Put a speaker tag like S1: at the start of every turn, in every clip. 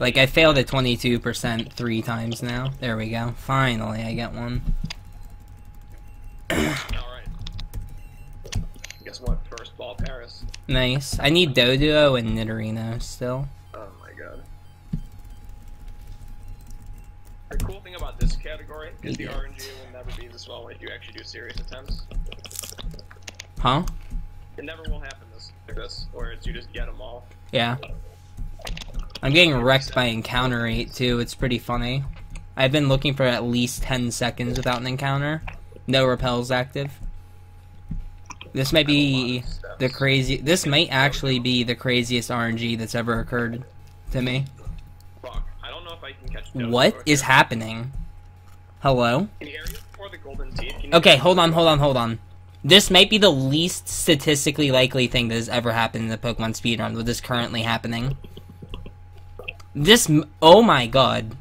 S1: Like, I failed at 22% three times now. There we go. Finally, I get one.
S2: Alright. Guess what? First ball, Paras.
S1: Nice. I need Doduo and Nidorino still.
S2: Oh my god. The cool thing about this category is the. RNG will never be this well if you actually do serious attempts.
S1: Huh?
S2: It never will happen this like this, where it's you just get them all.
S1: Yeah. I'm getting wrecked by encounter rate too. It's pretty funny. I've been looking for at least 10 seconds without an encounter. No repels active. This might be the crazy. This might actually be the craziest RNG that's ever occurred to me. What is happening? Hello? Okay, hold on, hold on, hold on. This might be the least statistically likely thing that has ever happened in the Pokemon speedrun with this currently happening. This, oh my god.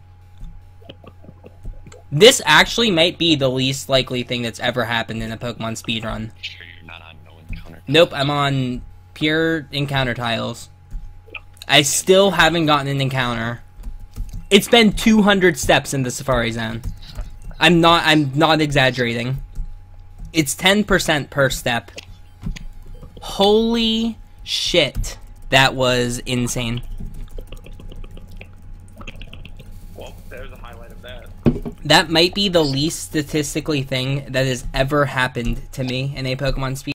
S1: This actually might be the least likely thing that's ever happened in a Pokemon speedrun.
S3: Sure, you're not on no.
S1: Nope, I'm on pure encounter tiles. I still haven't gotten an encounter. It's been 200 steps in the Safari Zone. I'm not I'm not exaggerating. It's 10% per step. Holy shit. That was insane.
S2: Well, there's a highlight of that.
S1: That might be the least statistically thing that has ever happened to me in a Pokemon speed